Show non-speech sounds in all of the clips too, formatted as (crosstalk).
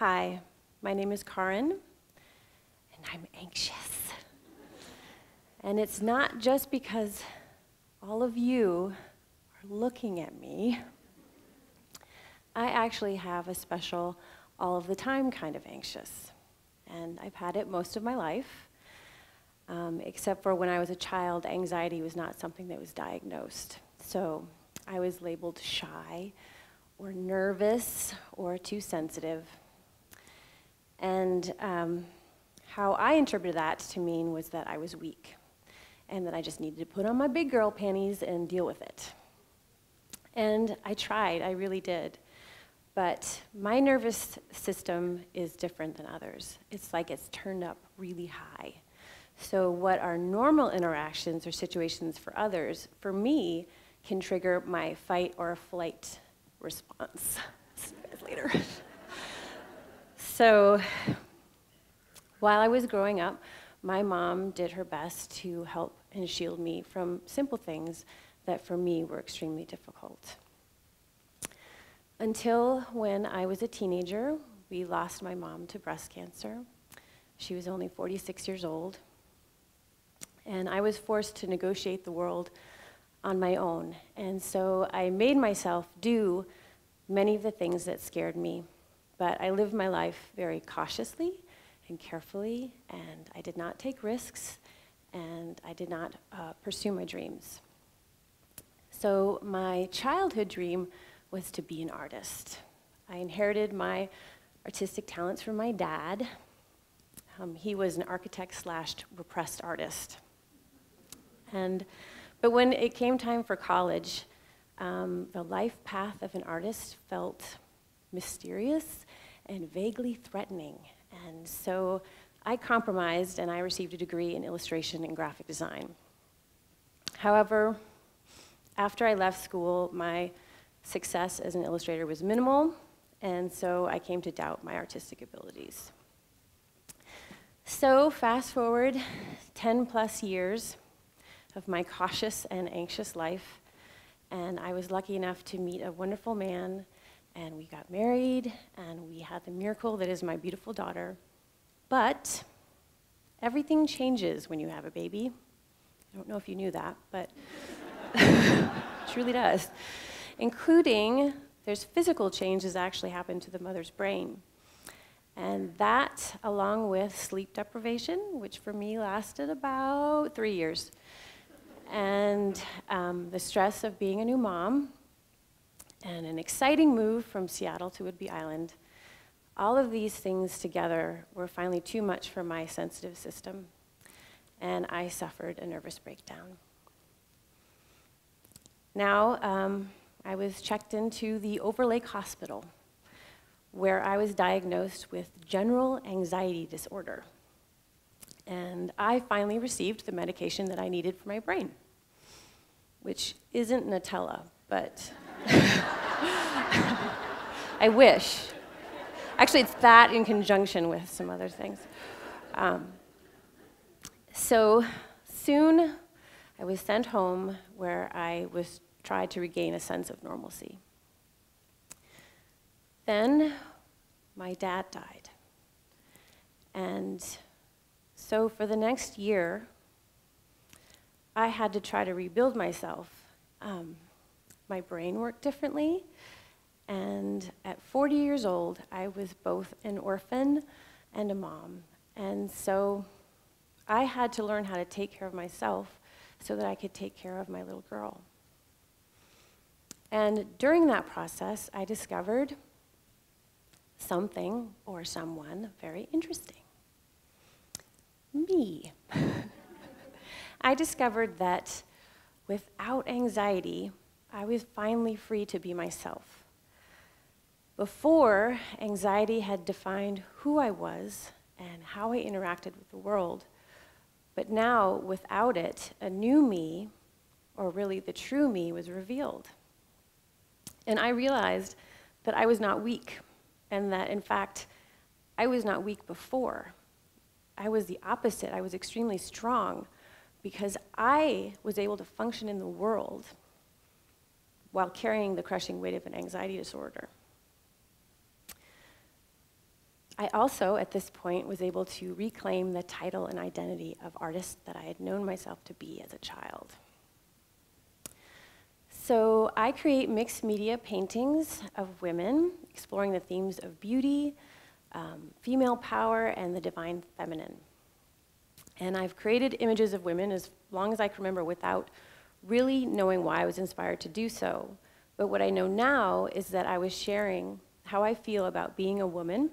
Hi, my name is Karin, and I'm anxious. And it's not just because all of you are looking at me. I actually have a special all of the time kind of anxious. And I've had it most of my life, um, except for when I was a child, anxiety was not something that was diagnosed. So I was labeled shy or nervous or too sensitive. And um, how I interpreted that to mean was that I was weak and that I just needed to put on my big girl panties and deal with it. And I tried, I really did. But my nervous system is different than others. It's like it's turned up really high. So, what are normal interactions or situations for others, for me, can trigger my fight or flight response. (laughs) later. (laughs) so, while I was growing up, my mom did her best to help and shield me from simple things that for me were extremely difficult. Until when I was a teenager, we lost my mom to breast cancer. She was only 46 years old. And I was forced to negotiate the world on my own. And so I made myself do many of the things that scared me. But I lived my life very cautiously and carefully, and I did not take risks, and I did not uh, pursue my dreams. So my childhood dream was to be an artist. I inherited my artistic talents from my dad. Um, he was an architect slash repressed artist. And, but when it came time for college, um, the life path of an artist felt mysterious and vaguely threatening. And so I compromised and I received a degree in illustration and graphic design. However, after I left school, my success as an illustrator was minimal, and so I came to doubt my artistic abilities. So, fast forward 10 plus years of my cautious and anxious life, and I was lucky enough to meet a wonderful man, and we got married, and we had the miracle that is my beautiful daughter. But everything changes when you have a baby. I don't know if you knew that, but it (laughs) truly does including there's physical changes that actually happen to the mother's brain. And that, along with sleep deprivation, which for me lasted about three years, and um, the stress of being a new mom, and an exciting move from Seattle to Whidbey Island, all of these things together were finally too much for my sensitive system, and I suffered a nervous breakdown. Now, um, I was checked into the Overlake Hospital, where I was diagnosed with general anxiety disorder. And I finally received the medication that I needed for my brain, which isn't Nutella, but (laughs) I wish. Actually, it's that in conjunction with some other things. Um, so soon I was sent home where I was tried to regain a sense of normalcy. Then my dad died. And so for the next year, I had to try to rebuild myself. Um, my brain worked differently. And at 40 years old, I was both an orphan and a mom. And so I had to learn how to take care of myself so that I could take care of my little girl. And during that process, I discovered something or someone very interesting me. (laughs) I discovered that without anxiety, I was finally free to be myself. Before, anxiety had defined who I was and how I interacted with the world. But now, without it, a new me, or really the true me, was revealed. And I realized that I was not weak, and that in fact, I was not weak before. I was the opposite. I was extremely strong because I was able to function in the world while carrying the crushing weight of an anxiety disorder. I also, at this point, was able to reclaim the title and identity of artist that I had known myself to be as a child. So I create mixed media paintings of women, exploring the themes of beauty, um, female power, and the divine feminine. And I've created images of women as long as I can remember without really knowing why I was inspired to do so. But what I know now is that I was sharing how I feel about being a woman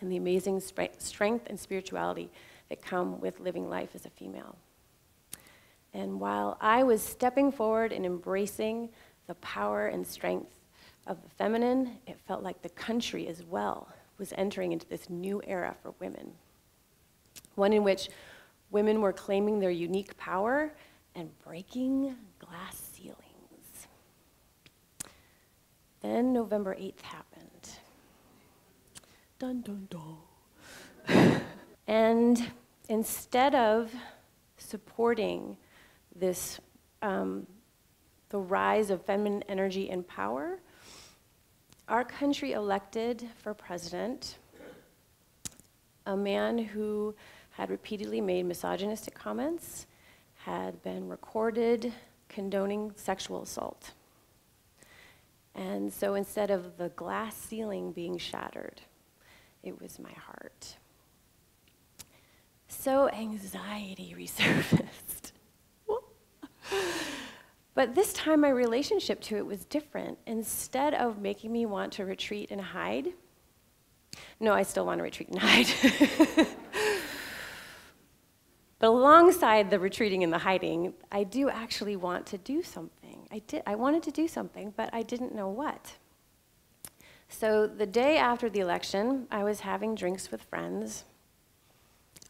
and the amazing strength and spirituality that come with living life as a female. And while I was stepping forward and embracing the power and strength of the feminine, it felt like the country as well was entering into this new era for women. One in which women were claiming their unique power and breaking glass ceilings. Then November 8th happened. Dun dun dun. (laughs) and instead of supporting this, um, the rise of feminine energy and power, our country elected for president a man who had repeatedly made misogynistic comments, had been recorded condoning sexual assault. And so instead of the glass ceiling being shattered, it was my heart. So anxiety (laughs) resurfaced. but this time, my relationship to it was different. Instead of making me want to retreat and hide, no, I still want to retreat and hide. (laughs) but alongside the retreating and the hiding, I do actually want to do something. I, did, I wanted to do something, but I didn't know what. So the day after the election, I was having drinks with friends.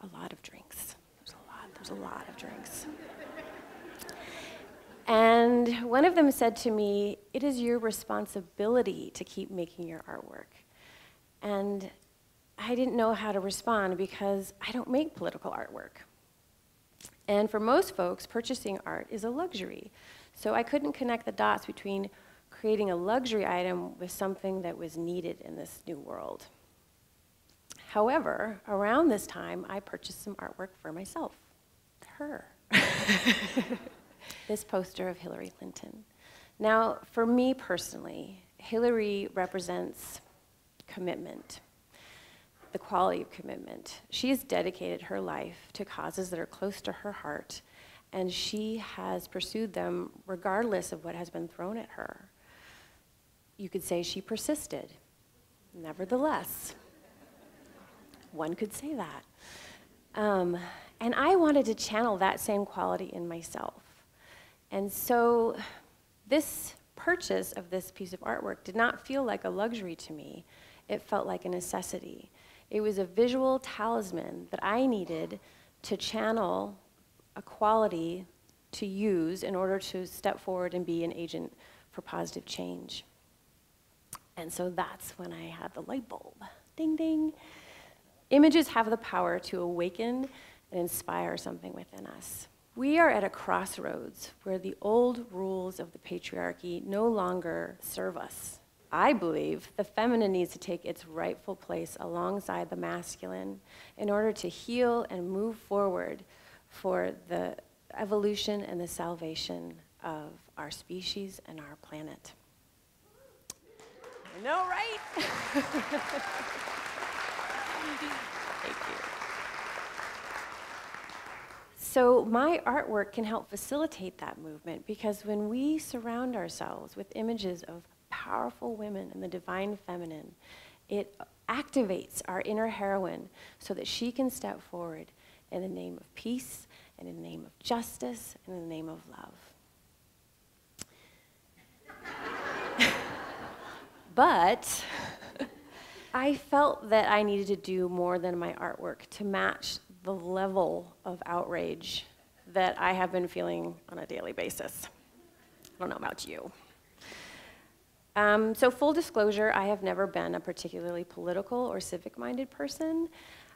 A lot of drinks. There's a lot, there's a lot of drinks. and one of them said to me, It is your responsibility to keep making your artwork. And I didn't know how to respond because I don't make political artwork. And for most folks, purchasing art is a luxury. So I couldn't connect the dots between creating a luxury item with something that was needed in this new world. However, around this time, I purchased some artwork for myself, her. (laughs) this poster of Hillary Clinton. Now, for me personally, Hillary represents commitment, the quality of commitment. She has dedicated her life to causes that are close to her heart, and she has pursued them regardless of what has been thrown at her you could say she persisted. Nevertheless, one could say that. Um, and I wanted to channel that same quality in myself. And so this purchase of this piece of artwork did not feel like a luxury to me. It felt like a necessity. It was a visual talisman that I needed to channel a quality to use in order to step forward and be an agent for positive change. And so that's when I had the light bulb. Ding, ding. Images have the power to awaken and inspire something within us. We are at a crossroads where the old rules of the patriarchy no longer serve us. I believe the feminine needs to take its rightful place alongside the masculine in order to heal and move forward for the evolution and the salvation of our species and our planet. I know, right? (laughs) Thank you. So, my artwork can help facilitate that movement because when we surround ourselves with images of powerful women and the divine feminine, it activates our inner heroine so that she can step forward in the name of peace and in the name of justice and in the name of love. (laughs) But (laughs) I felt that I needed to do more than my artwork to match the level of outrage that I have been feeling on a daily basis. I don't know about you. Um, so, full disclosure, I have never been a particularly political or civic minded person.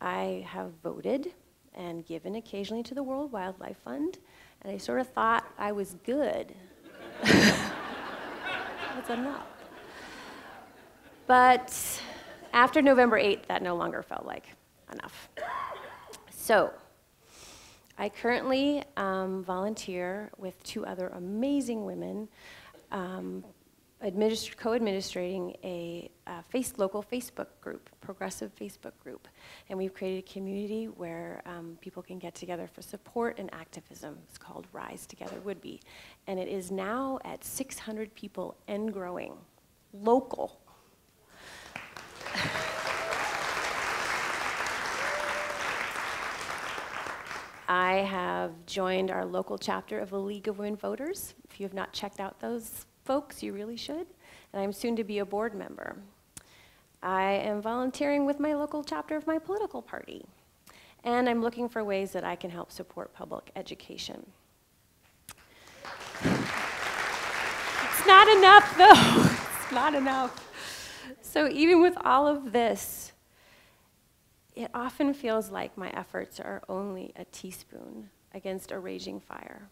I have voted and given occasionally to the World Wildlife Fund, and I sort of thought I was good. (laughs) That's enough. But After November 8th, that no longer felt like enough. So, I currently um, volunteer with two other amazing women, um, co-administrating a, face- local Facebook group, progressive Facebook group, and we've created a community where um, people can get together for support and activism. It's called Rise Together Whidbey, and it is now at 600 people and growing, local. I have joined our local chapter of the League of Women Voters. If you have not checked out those folks, you really should. And I'm soon to be a board member. I am volunteering with my local chapter of my political party. And I'm looking for ways that I can help support public education. It's not enough, though. (laughs) It's not enough. So, even with all of this, it often feels like my efforts are only a teaspoon against a raging fire.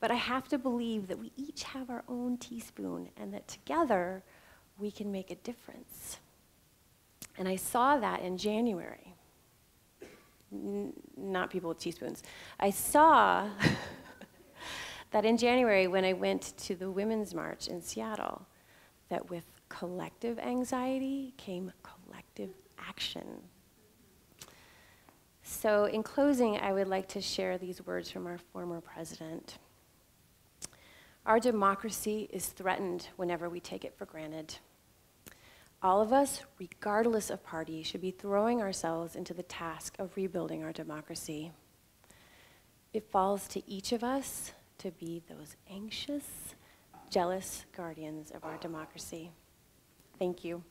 But I have to believe that we each have our own teaspoon and that together we can make a difference. And I saw that in January. N- not people with teaspoons. I saw (laughs) that in January when I went to the Women's March in Seattle, that with collective anxiety came collective action. So, in closing, I would like to share these words from our former president. Our democracy is threatened whenever we take it for granted. All of us, regardless of party, should be throwing ourselves into the task of rebuilding our democracy. It falls to each of us to be those anxious, jealous guardians of our democracy. Thank you.